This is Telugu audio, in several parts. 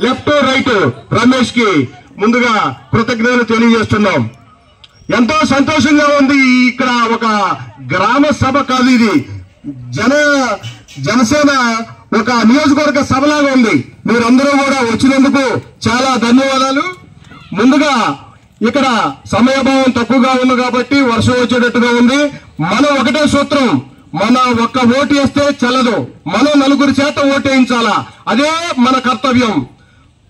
లెఫ్ట్ రైట్ రమేష్కి ముందుగా కృతజ్ఞతలు తెలియజేస్తున్నాం. ఎంతో సంతోషంగా ఉంది ఇక్కడ ఒక గ్రామ సభ కాదు ఇది. జన జనసేన ఒక నియోజకవర్గ సభలాగా ఉంది. మీరందరూ కూడా వచ్చినందుకు చాలా ధన్యవాదాలు. ముందుగా ఇక్కడ సమయభావం తక్కువగా ఉంది కాబట్టి వర్షం వచ్చేటట్టుగా ఉంది. మనం ఒకటే సూత్రం మన ఒక్క ఓటు వేస్తే చల్లదు. మనం నలుగురి చేత ఓటు వేయించాలా? అదే మన కర్తవ్యం.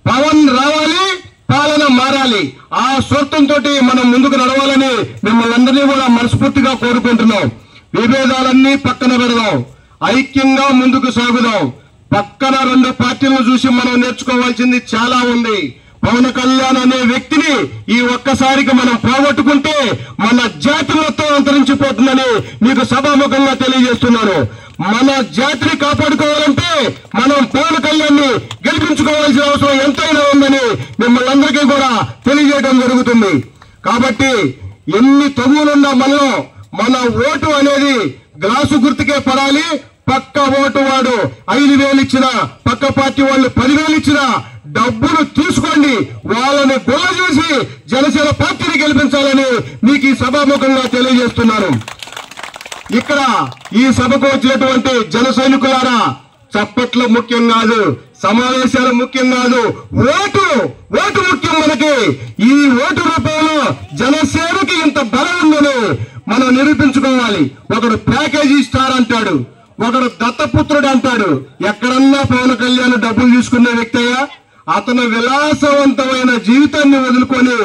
పవన్ రావాలి పాలన మారాలి. ఆ స్వత్వంతో మనం ముందుకు నడవాలని మిమ్మల్ని అందరినీ కూడా మనస్ఫూర్తిగా కోరుకుంటున్నాం. విభేదాలన్నీ పక్కన పెడదాం. ఐక్యంగా ముందుకు సాగుదాం. పక్కన రెండు పార్టీలను చూసి మనం నేర్చుకోవాల్సింది చాలా ఉంది. పవన్ కళ్యాణ్ అనే వ్యక్తిని ఈ ఒక్కసారికి మనం పోగొట్టుకుంటే మన జాతి మొత్తం అంతరించిపోతుందని మీకు సభాముఖంగా తెలియజేస్తున్నాను. మన జాతిని కాపాడుకోవాలంటే మనం మిమ్మల్ని అందరికీ కూడా తెలియజేయడం జరుగుతుంది. కాబట్టి ఎన్ని తగులున్నా మనలో మన ఓటు అనేది గ్లాసు గుర్తుకే పడాలి. పక్క ఓటు వాడు ఐదు వేలు ఇచ్చిన పక్క పార్టీ వాళ్ళు పదివేలు ఇచ్చిన డబ్బులు తీసుకోండి. వాళ్ళని గొల్ల చేసి జనసేన పార్టీని గెలిపించాలని మీకు ఈ సభాముఖంగా తెలియజేస్తున్నాను. ఇక్కడ ఈ సభకు వచ్చినటువంటి జన సైనికులారా చప్పట్లు ముఖ్యం కాదు. సమావేశాలు ముఖ్యం కాదు ఓటు ఓటు ముఖ్యం మనకి. ఈ ఓటు రూపంలో జనసేనకి ఇంత బలం ఉందని మనం నిరూపించుకోవాలి. ఒకడు ప్యాకేజీ స్టార్ అంటాడు ఒకడు దత్తపుత్రుడు అంటాడు. ఎక్కడన్నా పవన్ కళ్యాణ్ డబ్బులు తీసుకునే వ్యక్తి అతను విలాసవంతమైన జీవితాన్ని వదులుకొని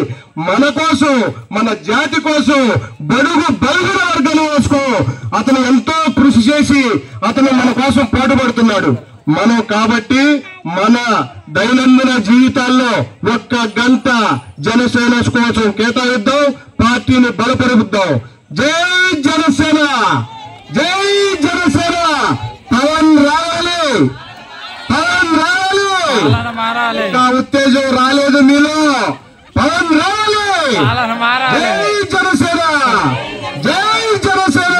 మన కోసం మన జాతి కోసం బడుగు బలుగుల వర్గం కోసం అతను ఎంతో కృషి చేసి అతను మన కోసం పాటుపడుతున్నాడు. మనం కాబట్టి మన దైనందిన జీవితాల్లో ఒక్క గంట జనసేన కోసం కేటాయిద్దాం పార్టీని బలపరుద్దాం జై జనసేన! జై జనసేన! పవన్ రావాలి! పవన్ రావాలి! ఇంకా ఉత్తేజం రాలేదు మీలో. పవన్ రావాలి! జై జనసేన! జై జనసేన.